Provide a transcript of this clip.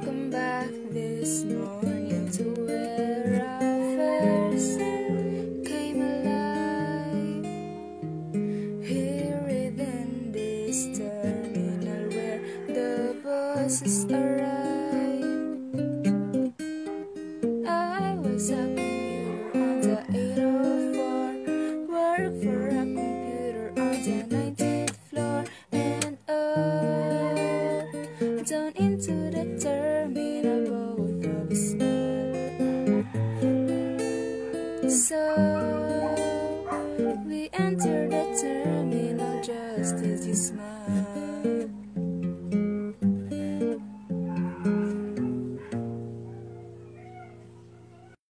I've come back this morning to where I first came alive. Here within this terminal where the buses arrive. I was a commuter on the 804, work for a computer on the 19th floor, and down into the terminal, So we enter the terminal just as you smile.